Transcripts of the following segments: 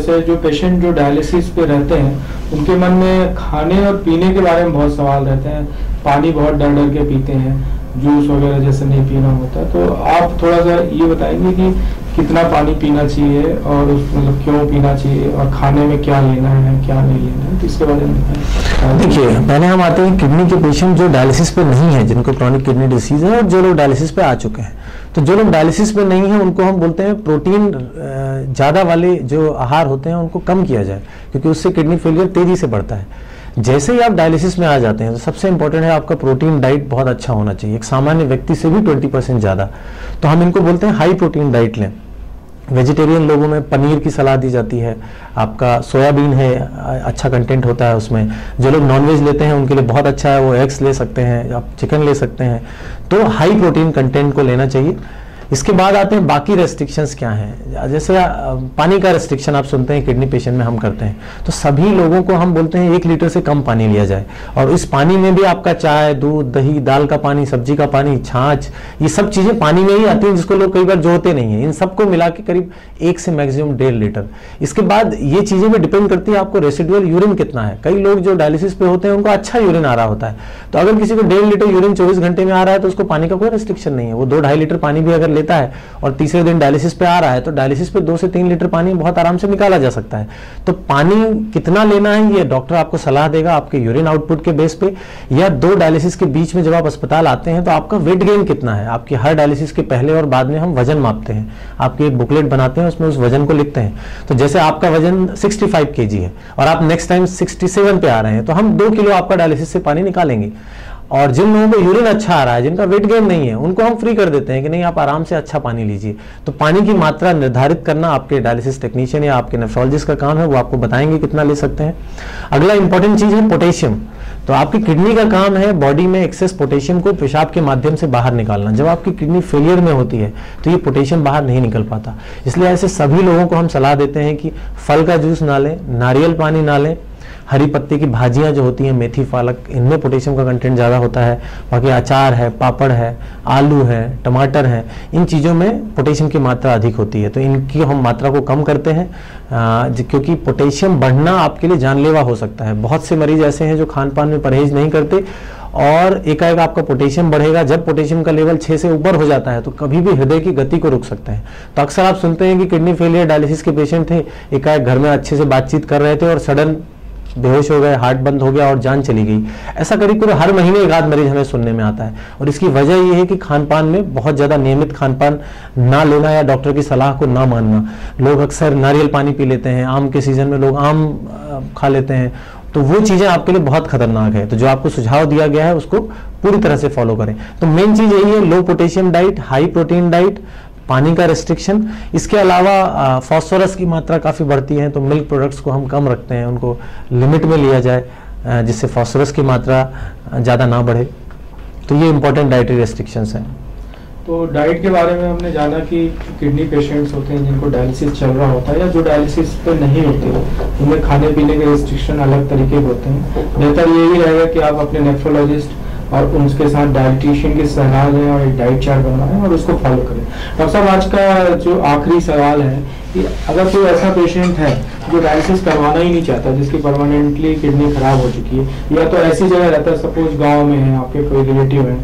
जैसे जो पेशेंट जो डायलिसिस पे रहते हैं, उनके मन में खाने और पीने के बारे में बहुत सवाल रहते हैं। पानी बहुत डर डर के पीते हैं, जूस वगैरह जैसे नहीं पीना होता। तो आप थोड़ा सा ये बताएँगे कि कितना पानी पीना चाहिए और उस मतलब क्यों पीना चाहिए और खाने में क्या लेना है, क्या नहीं लेना है तो इसके बारे में। देखिए, पहले हम आते हैं किडनी के पेशेंट जो डायलिसिस पे नहीं है, जिनको क्रॉनिक किडनी डिसीज है और जो लोग डायलिसिस पे आ चुके हैं। तो जो लोग डायलिसिस में नहीं है, उनको हम बोलते हैं प्रोटीन ज़्यादा वाले जो आहार होते हैं, उनको कम किया जाए, क्योंकि उससे किडनी फेलियर तेज़ी से बढ़ता है। जैसे ही आप डायलिसिस में आ जाते हैं तो सबसे इंपॉर्टेंट है आपका प्रोटीन डाइट बहुत अच्छा होना चाहिए। एक सामान्य व्यक्ति से भी 20 परसेंट ज़्यादा। तो हम इनको बोलते हैं हाई प्रोटीन डाइट लें। वेजिटेरियन लोगों में पनीर की सलाह दी जाती है। आपका सोयाबीन है अच्छा कंटेंट होता है उसमें। जो लोग नॉनवेज लेते हैं, उनके लिए बहुत अच्छा है, वो एग्स ले सकते हैं, आप चिकन ले सकते हैं। तो हाई प्रोटीन कंटेंट को लेना चाहिए। इसके बाद आते हैं, बाकी रेस्ट्रिक्शंस क्या हैं? जैसे पानी का रेस्ट्रिक्शन आप सुनते हैं किडनी पेशेंट में हम करते हैं। तो सभी लोगों को हम बोलते हैं, एक लीटर से कम पानी लिया जाए। और इस पानी में भी आपका चाय, दूध, दही, दाल का पानी, सब्ज़ी का पानी, छाछ, ये सब चीज़ें पानी में ही आती हैं, जिसको लोग कई बार जोड़ते नहीं है। इन सबको मिला के करीब एक से मैक्सिमम डेढ़ लीटर इसके बाद ये चीज़ें भी डिपेंड करती है, आपको रेसिडुअल यूरिन कितना है। कई लोग जो डायलिसिस पे होते हैं, उनको अच्छा यूरिन आ रहा होता है। तो अगर किसी को डेढ़ लीटर यूरिन चौबीस घंटे में आ रहा है तो उसको पानी का कोई रेस्ट्रिक्शन नहीं है। वो दो ढाई लीटर पानी भी अगर लेता है और तीसरे दिन डायलिसिस पे आ रहा है तो डायलिसिस पे दो से तीन लीटर पानी बहुत आराम से निकाला जा सकता है। तो पानी कितना लेना है, ये डॉक्टर आपको सलाह देगा आपके यूरिन आउटपुट के बेस पे, या दो डायलिसिस के बीच में जब आप अस्पताल आते हैं तो आपका वेट गेन कितना है? आपकी हर डायलिसिस के पहले और बाद में हम वज़न मापते हैं। आपकी एक बुकलेट बनाते हैं, उसमें उस वज़न को लिखते हैं। तो जैसे आपका वज़न 65 केजी है, और आप नेक्स्ट टाइम 67 पे आ रहे हैं तो हम दो किलो आपका डायलिसिस से पानी निकालेंगे। और जिन लोगों को यूरिन अच्छा आ रहा है, जिनका वेट गेन नहीं है, उनको हम फ्री कर देते हैं कि नहीं, आप आराम से अच्छा पानी लीजिए। तो पानी की मात्रा निर्धारित करना आपके डायलिसिस टेक्नीशियन या आपके नेफ्रोलॉजिस्ट का काम है, वो आपको बताएँगे कितना ले सकते हैं। अगला इंपॉर्टेंट चीज़ है पोटेशियम। तो आपकी किडनी का काम है बॉडी में एक्सेस पोटेशियम को पेशाब के माध्यम से बाहर निकालना। जब आपकी किडनी फेलियर में होती है तो ये पोटेशियम बाहर नहीं निकल पाता। इसलिए ऐसे सभी लोगों को हम सलाह देते हैं कि फल का जूस ना लें, नारियल पानी ना लें हरी पत्ते की भाजियाँ जो होती हैं, मेथी, पालक, इनमें पोटेशियम का कंटेंट ज़्यादा होता है। बाकी अचार है, पापड़ है, आलू है, टमाटर है, इन चीज़ों में पोटेशियम की मात्रा अधिक होती है। तो इनकी हम मात्रा को कम करते हैं क्योंकि पोटेशियम बढ़ना आपके लिए जानलेवा हो सकता है। बहुत से मरीज़ ऐसे हैं जो खान पान में परहेज नहीं करते, और एकाएक आपका पोटेशियम बढ़ेगा, जब पोटेशियम का लेवल 6 से ऊपर हो जाता है तो कभी भी हृदय की गति को रुक सकते हैं। तो अक्सर आप सुनते हैं कि किडनी फेलियर डायलिसिस के पेशेंट थे, एकाएक घर में अच्छे से बातचीत कर रहे थे, और सडन बेहोश हो गए, हार्ट बंद हो गया और जान चली गई। ऐसा करीब करीब हर महीने एक आध मरीज़ हमें सुनने में आता है। और इसकी वजह यह है कि खान पान में बहुत ज़्यादा नियमित खान पान ना लेना या डॉक्टर की सलाह को ना मानना। लोग अक्सर नारियल पानी पी लेते हैं, आम के सीज़न में लोग आम खा लेते हैं। तो वो चीज़ें आपके लिए बहुत खतरनाक है। तो जो आपको सुझाव दिया गया है, उसको पूरी तरह से फॉलो करें। तो मेन चीज़ यही है, low potassium diet, high protein diet पानी का रेस्ट्रिक्शन इसके अलावा फॉस्फोरस की मात्रा काफ़ी बढ़ती है तो मिल्क प्रोडक्ट्स को हम कम रखते हैं, उनको लिमिट में लिया जाए जिससे फॉस्फोरस की मात्रा ज़्यादा ना बढ़े। तो ये इंपॉर्टेंट डाइटरी रेस्ट्रिक्शंस हैं। तो डाइट के बारे में हमने जाना कि किडनी पेशेंट्स होते हैं जिनको डायलिसिस चल रहा होता है या जो डायलिसिस पे नहीं होते उनमें खाने पीने के रेस्ट्रिक्शन अलग तरीके के होते हैं। बेहतर ये यही रहेगा कि आप अपने नेफ्रोलॉजिस्ट और उनके साथ डाइटिशियन की सलाह लें और एक डाइट चार्ट बनवाएँ और उसको फॉलो करें। डॉक्टर साहब, आज का जो आखिरी सवाल है कि अगर कोई ऐसा पेशेंट है जो डायलिसिस करवाना ही नहीं चाहता, जिसकी परमानेंटली किडनी खराब हो चुकी है, या तो ऐसी जगह रहता है सपोज़ गाँव में है, आपके कोई रिलेटिव है,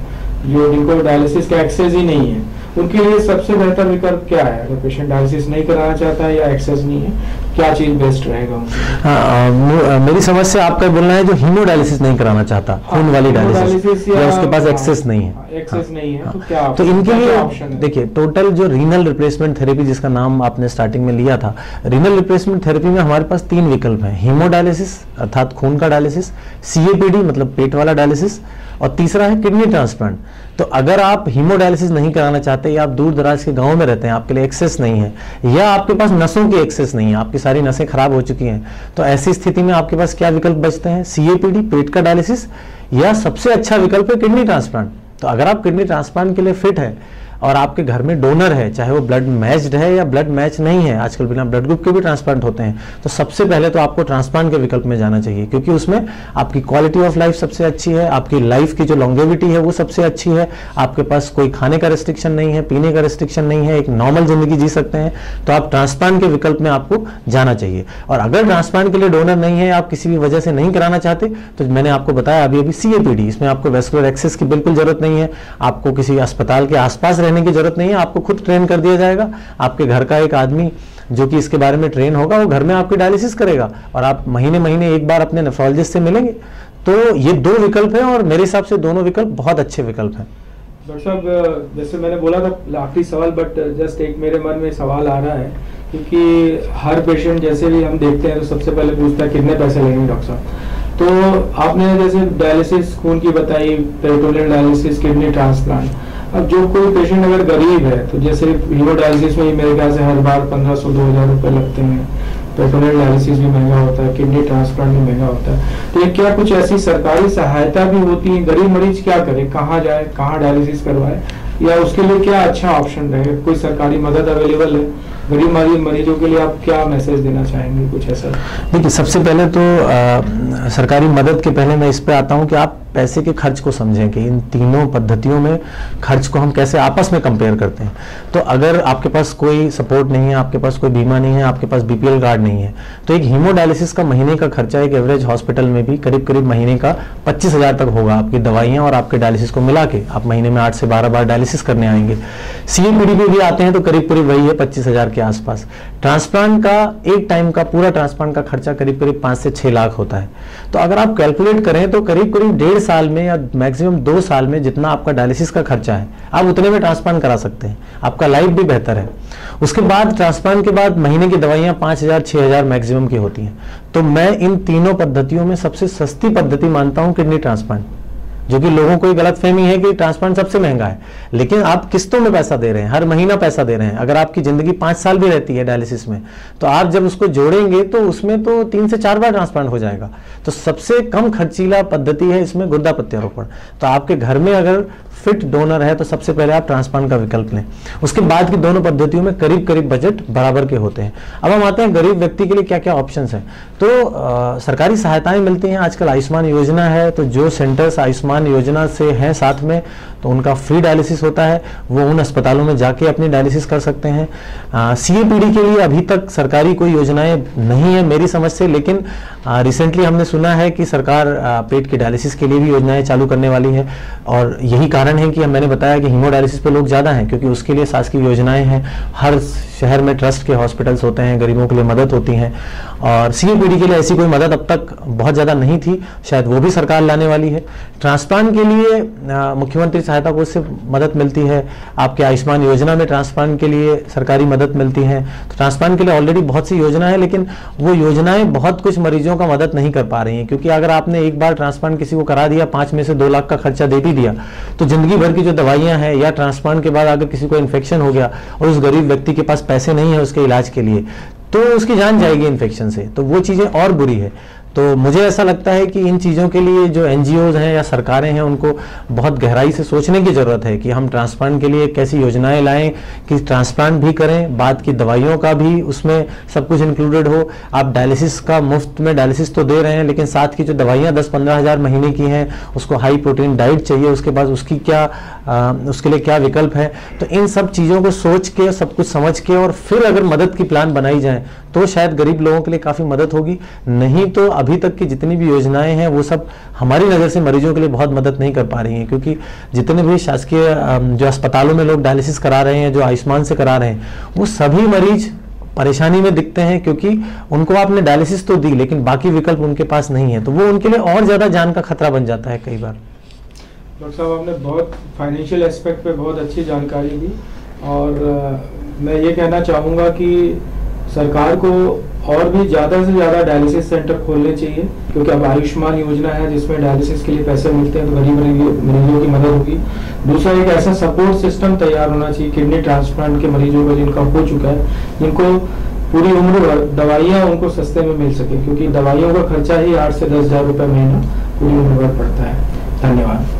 जो जिनको डायलिसिस का एक्सेस ही नहीं है उनके लिए सबसे बेहतर विकल्प क्या है? अगर पेशेंट डायलिसिस नहीं कराना चाहता है या एक्सेस नहीं है क्या चीज़ बेस्ट रहेगा हाँ मेरी समझ से आपका बोलना है जो हीमोडायलिसिस नहीं कराना चाहता हाँ, खून वाली डायलिसिस या, या उसके पास एक्सेस नहीं है। एक्सेस हाँ, नहीं है तो क्या तो इनके लिए देखिए टोटल जो रीनल रिप्लेसमेंट थेरेपी जिसका नाम आपने स्टार्टिंग में लिया था रीनल रिप्लेसमेंट थेरेपी में हमारे पास तीन विकल्प हैं। हीमोडायलिसिस अर्थात खून का डायलिसिस सीएपीडी मतलब पेट वाला डायलिसिस और तीसरा है किडनी ट्रांसप्लांट। तो अगर आप हीमोडायलिसिस नहीं कराना चाहते या आप दूर दराज के गाँव में रहते हैं, आपके लिए एक्सेस नहीं है, या आपके पास नसों की एक्सेस नहीं है, आपकी सारी नसें खराब हो चुकी हैं तो ऐसी स्थिति में आपके पास क्या विकल्प बचते हैं? सीएपीडी पेट का डायलिसिस या सबसे अच्छा विकल्प है किडनी ट्रांसप्लांट। तो अगर आप किडनी ट्रांसप्लांट के लिए फिट है और आपके घर में डोनर है, चाहे वो ब्लड मैच्ड है या ब्लड मैच नहीं है, आजकल बिना ब्लड ग्रुप के भी ट्रांसप्लांट होते हैं तो सबसे पहले तो आपको ट्रांसप्लांट के विकल्प में जाना चाहिए, क्योंकि उसमें आपकी क्वालिटी ऑफ़ लाइफ सबसे अच्छी है, आपकी लाइफ की जो लॉन्गेविटी है वो सबसे अच्छी है, आपके पास कोई खाने का रिस्ट्रिक्शन नहीं है, पीने का रिस्ट्रिक्शन नहीं है, एक नॉर्मल ज़िंदगी जी सकते हैं तो आप ट्रांसप्लांट के विकल्प में आपको जाना चाहिए। और अगर ट्रांसप्लांट के लिए डोनर नहीं है, आप किसी भी वजह से नहीं कराना चाहते तो मैंने आपको बताया अभी अभी सी इसमें आपको वेस्कुलर एक्सेस की बिल्कुल ज़रूरत नहीं है, आपको किसी अस्पताल के आसपास रहने की ज़रूरत नहीं है, आपको खुद ट्रेन कर दिया जाएगा। आपके घर का एक आदमी जो कि इसके बारे में ट्रेन होगा, वो घर में आपकी डायलिसिस करेगा और आप महीने महीने एक बार अपने नेफ्रोलॉजिस्ट से मिलेंगे। तो ये दो विकल्प हैं और मेरे हिसाब से दोनों विकल्प बहुत अच्छे विकल्प हैं। डॉक्टर साहब, जैसे मैंने बोला था आखिरी सवाल बट जस्ट एक मेरे मन में सवाल आ रहा है, क्योंकि हर पेशेंट जैसे भी हम देखते हैं तो सबसे पहले पूछता है, कितने पैसे लगेंगे डॉक्टर साहब? तो आपने जैसे डायलिसिस खून की बताई पेट्रोलियम डायलिसिस किडनी ट्रांसप्लांट अब जो कोई पेशेंट अगर गरीब है तो जैसे हीमोडायलिसिस में मेरे ख्याल से हर बार पंद्रह सौ दो हज़ार रुपये लगते हैं। पेट्रोलियम डायलिसिस भी महँगा होता है किडनी ट्रांसप्लांट भी महँगा होता है। तो ये क्या कुछ ऐसी सरकारी सहायता भी होती है? गरीब मरीज़ क्या करे? कहाँ जाए? कहाँ डायलिसिस करवाए? या उसके लिए क्या अच्छा ऑप्शन रहे? कोई सरकारी मदद अवेलेबल है? गरीब मरीज़ मरीजों के लिए आप क्या मैसेज देना चाहेंगे कुछ ऐसा? देखिए सबसे पहले तो आ, सरकारी मदद के पहले मैं इस पे आता हूँ कि आप पैसे के खर्च को समझें कि इन तीनों पद्धतियों में खर्च को हम कैसे आपस में कंपेयर करते हैं। तो अगर आपके पास कोई सपोर्ट नहीं है, आपके पास कोई बीमा नहीं है, आपके पास बीपीएल कार्ड नहीं है तो एक हीमोडायलिसिस का महीने का खर्चा, एक एवरेज हॉस्पिटल में भी करीब करीब महीने का पच्चीस हज़ार तक होगा आपकी दवाइयाँ और आपके डायलिसिस को मिला के। आप महीने में आठ से बारह बार डायलिसिस करने आएँगे। सीएपीडी पे भी आते हैं तो करीब करीब वही है, पच्चीस के आसपास। ट्रांसप्लांट का, एक टाइम का, पूरा ट्रांसप्लांट का खर्चा करीब करीब पाँच से छह लाख होता है। तो अगर आप कैलकुलेट करें तो करीब करीब डेढ़ साल में या मैक्सिमम दो साल में जितना आपका डायलिसिस का खर्चा है, आप उतने में ट्रांसप्लांट करा सकते हैं। आपका लाइफ भी बेहतर है। उसके बाद ट्रांसप्लांट के बाद महीने की दवाइयाँ पाँच हज़ार, छह हज़ार मैक्सिमम की होती हैं। तो मैं इन तीनों पद्धतियों में सबसे सस्ती पद्धति मानता हूँ किडनी ट्रांसप्लांट जो कि लोगों को गलत फहमी है कि ट्रांसप्लांट सबसे महँगा है। लेकिन आप किस्तों में पैसा दे रहे हैं, हर महीना पैसा दे रहे हैं। अगर आपकी ज़िंदगी पाँच साल भी रहती है डायलिसिस में तो आप जब उसको जोड़ेंगे तो उसमें तो तीन से चार बार ट्रांसप्लांट हो जाएगा। तो सबसे कम खर्चीला पद्धति है इसमें गुर्दा प्रत्यारोपण। तो आपके घर में अगर फिट डोनर है तो सबसे पहले आप ट्रांसप्लांट का विकल्प लें। उसके बाद की दोनों पद्धतियों में करीब करीब बजट बराबर के होते हैं। अब हम आते हैं गरीब व्यक्ति के लिए क्या क्या ऑप्शन है। तो आ, सरकारी सहायताएँ मिलती हैं। आजकल आयुष्मान योजना है तो जो सेंटर्स आयुष्मान योजना से हैं साथ में तो उनका फ्री डायलिसिस होता है। वो उन अस्पतालों में जाके अपनी डायलिसिस कर सकते हैं। सी के लिए अभी तक सरकारी कोई योजनाएँ नहीं है मेरी समझ से लेकिन रिसेंटली हमने सुना है कि सरकार आ, पेट के डायलिसिस के लिए भी योजनाएँ चालू करने वाली है। और यही कारण है कि मैंने बताया कि हीमोडायलिसिस पे लोग ज़्यादा हैं, क्योंकि उसके लिए शासकीय योजनाएँ हैं। हर शहर में ट्रस्ट के हॉस्पिटल्स होते हैं, गरीबों के लिए मदद होती हैं। और सी के लिए ऐसी कोई मदद अब तक बहुत ज़्यादा नहीं थी। शायद वो भी सरकार लाने वाली है। ट्रांसप्लांट के लिए मुख्यमंत्री सहायता कोष से मदद मिलती है। आपके आयुष्मान योजना में ट्रांसप्लांट के लिए सरकारी मदद मिलती है। तो ट्रांसप्लांट के लिए ऑलरेडी बहुत सी योजना है, लेकिन वो योजनाएँ बहुत कुछ मरीजों का मदद नहीं कर पा रही हैं। क्योंकि अगर आपने एक बार ट्रांसप्लांट किसी को करा दिया, पाँच में से दो लाख का खर्चा दे भी दिया तो ज़िंदगी भर की जो दवाइयाँ हैं या ट्रांसप्लांट के बाद अगर किसी को इन्फेक्शन हो गया और उस गरीब व्यक्ति के पास पैसे नहीं है उसके इलाज के लिए तो उसकी जान जाएगी इन्फेक्शन से। तो वो चीज़ें और बुरी है। तो मुझे ऐसा लगता है कि इन चीज़ों के लिए जो एन हैं या सरकारें हैं उनको बहुत गहराई से सोचने की ज़रूरत है कि हम ट्रांसप्लांट के लिए कैसी योजनाएँ लाएँ कि ट्रांसप्लांट भी करें बाद की दवाइयों का भी उसमें सब कुछ इंक्लूडेड हो। आप डायलिसिस का मुफ़्त में डायलिसिस तो दे रहे हैं लेकिन साथ की जो दवाइयाँ दस पंद्रह हज़ार महीने की हैं उसको हाई प्रोटीन डाइट चाहिए उसके बाद उसकी क्या आ, उसके लिए क्या विकल्प है? तो इन सब चीज़ों को सोच के सब कुछ समझ के और फिर अगर मदद की प्लान बनाई जाए तो शायद गरीब लोगों के लिए काफ़ी मदद होगी। नहीं तो अभी तक की जितनी भी योजनाएँ हैं, वो सब हमारी नज़र से मरीजों के लिए बहुत मदद नहीं कर पा रही हैं, क्योंकि जितने भी शासकीय जो अस्पतालों में लोग डायलिसिस करा रहे हैं, जो आयुष्मान से करा रहे हैं, वो सभी मरीज़ परेशानी में दिखते हैं, क्योंकि उनको आपने डायलिसिस तो दी, लेकिन बाकी विकल्प उनके पास नहीं है। तो वो उनके लिए और ज़्यादा जान का खतरा बन जाता है कई बार। डॉक्टर साहब, आपने बहुत फाइनेंशियल एस्पेक्ट पे बहुत अच्छी जानकारी दी, और मैं ये कहना चाहूँगा कि सरकार को और भी ज़्यादा से ज़्यादा डायलिसिस सेंटर खोलने चाहिए, क्योंकि अब आयुष्मान योजना है जिसमें डायलिसिस के लिए पैसे मिलते हैं तो गरीब मरीजों की मदद होगी। दूसरा, एक ऐसा सपोर्ट सिस्टम तैयार होना चाहिए किडनी ट्रांसप्लांट के मरीजों का जिनका हो चुका है, जिनको पूरी उम्र भर दवाइयाँ उनको सस्ते में मिल सके, क्योंकि दवाइयों का खर्चा ही आठ से दस हज़ार रुपये महीना पूरी उम्र भर पड़ता है। धन्यवाद।